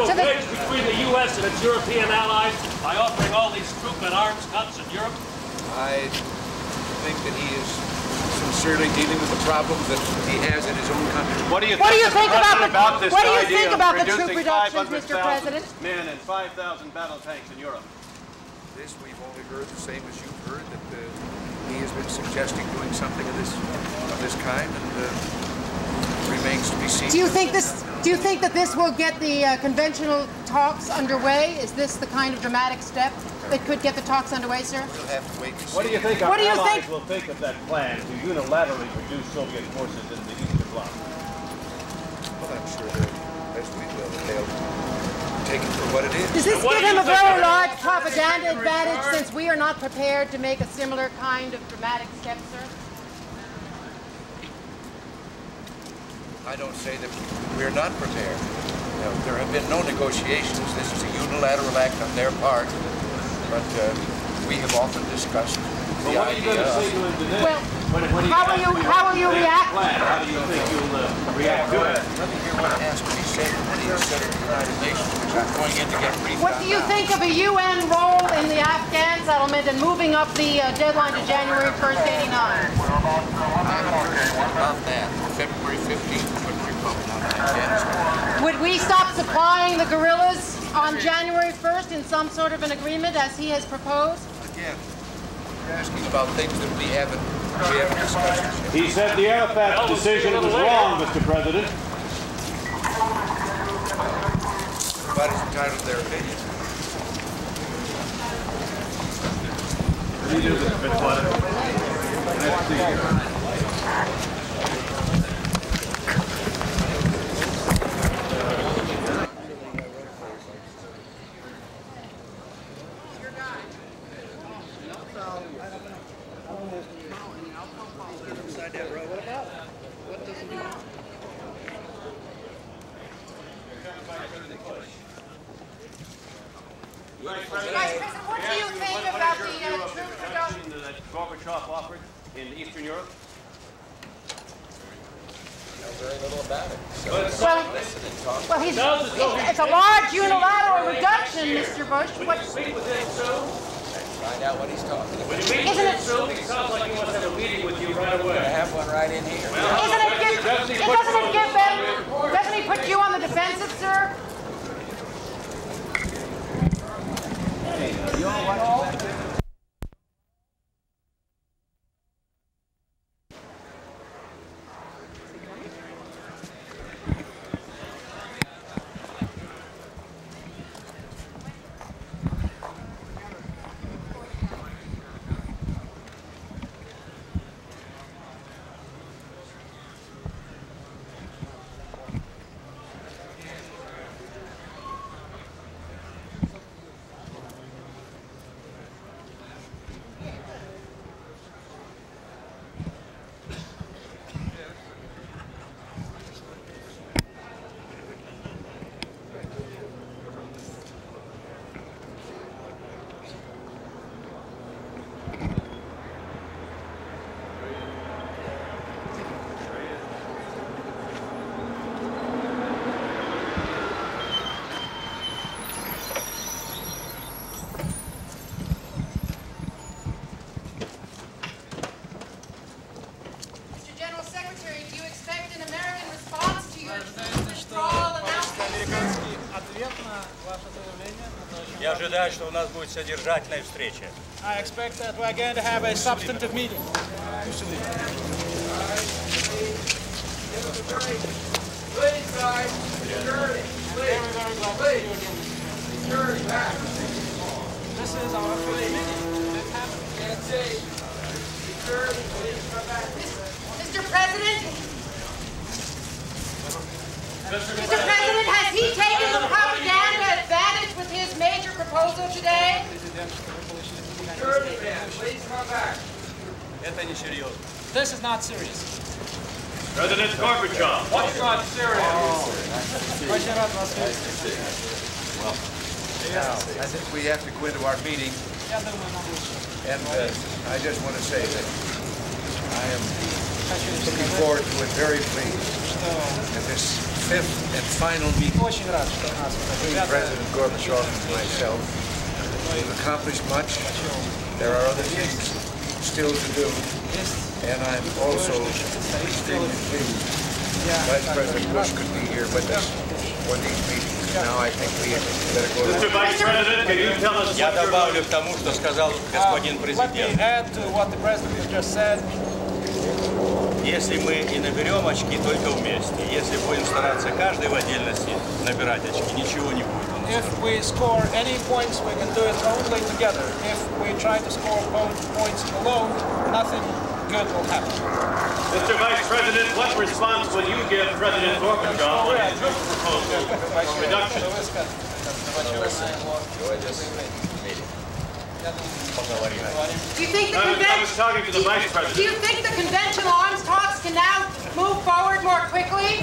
rival to the between the U.S. and its European allies by offering all these troop and arms cuts in Europe? I think that he is sincerely dealing with the problems that he has in his own country. What do you What do think, you think about the- about this what do you think about the troop reductions, Mr. President? men and 5,000 battle tanks in Europe? This, we've only heard the same as you've heard, that uh, he has been suggesting doing something of this, of this kind, and uh, remains to be seen. Do you think this? Do you think that this will get the uh, conventional talks underway? Is this the kind of dramatic step that could get the talks underway, sir? We'll have to wait and see. What do you think our What do you allies think- will think of that plan to unilaterally reduce Soviet forces in the Eastern Bloc? Well, I'm sure that, as we will, they'll take it for what it is. Does this give do him a very large propaganda advantage since we are not prepared to make a similar kind of dramatic step, sir? I don't say that we're not prepared. You know, there have been no negotiations. This is a unilateral act on their part. But uh, we have often discussed the Well, what are you idea going to say of... to him today? Well, When- when how will you- how will you to make a react? Plan, how do you think you'll uh, react to it? Let me hear what has to be said when he is said at the United Nations, which I'm going in to get briefed What do you now. think of a UN role in the Afghan settlement and moving up the uh, deadline to January 1st, 89? About that, February 15th, when we vote. Would we stop supplying the guerrillas on January 1st in some sort of an agreement as he has proposed? Again, you're asking about things that we haven't, we haven't discussed. He said the Arafat decision was wrong, Mr. President. Everybody's entitled to their opinion. Vice President, what do you think about the uh, troop reduction? Reduction that Gorbachev offered in Eastern Europe? Very little about it. Well, well he's, it's, it's a large unilateral reduction, Mr. Bush. What, Meet with him soon? Find out what he's talking about. When you meet Isn't him it- soon, he sounds like he wants to have a meeting with you right away. I have one right in here. Isn't it give, Doesn't it doesn't it give them, doesn't he put you on the defensive, sir? Mr. Я ожидаю, что у нас будет содержательная встреча. I expect that we're going to have a substantive meeting. This is our fifth meeting. Mr. President? Mr. President, has he This is not serious. President Gorbachev. What's not serious? Well, now, I think we have to go into our meeting. And uh, I just want to say that I am looking forward to it very pleased at this fifth and final meeting between President Gorbachev and myself. We've accomplished much. There are other things still to do, and I'm also extremely pleased. Vice President Bush could be here with us for these meetings. Now I think we better go. Mr. Vice President, can you tell us Я добавлю к тому, что сказал господин Let me президент. add to what the president just said. Если мы и наберем очки только вместе, если будем стараться каждый в отдельности набирать очки, ничего не будет. If we score any points, we can do it only together. If we try to score po- points alone, nothing good will happen. Mr. Vice President, what response will you give President Gorbachev on his new proposal for reduction? Do you think the I was, I was convention? talking to the Vice Do you think the conventional arms talks can now move forward more quickly?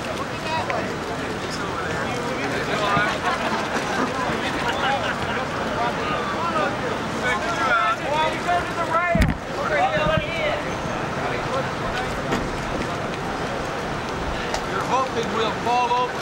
we'll fall over.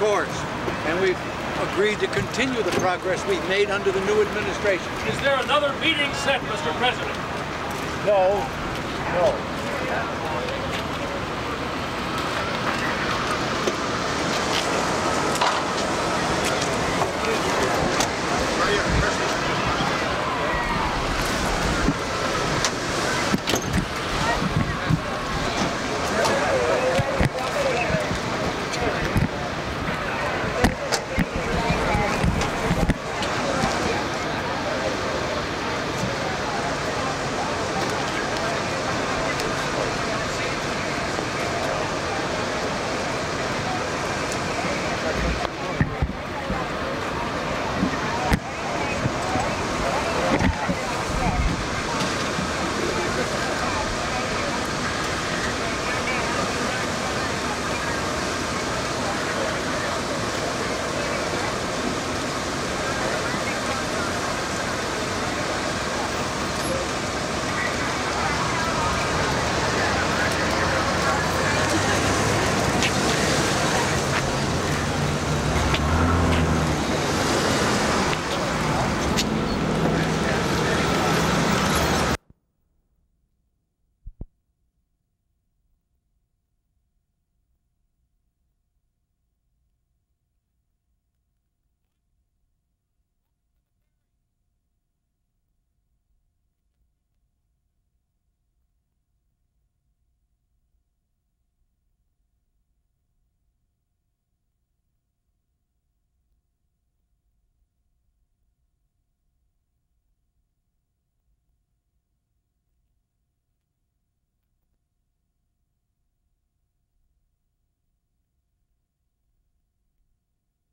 Course. And we've agreed to continue the progress we've made under the new administration. Is there another meeting set, Mr. President? No, no.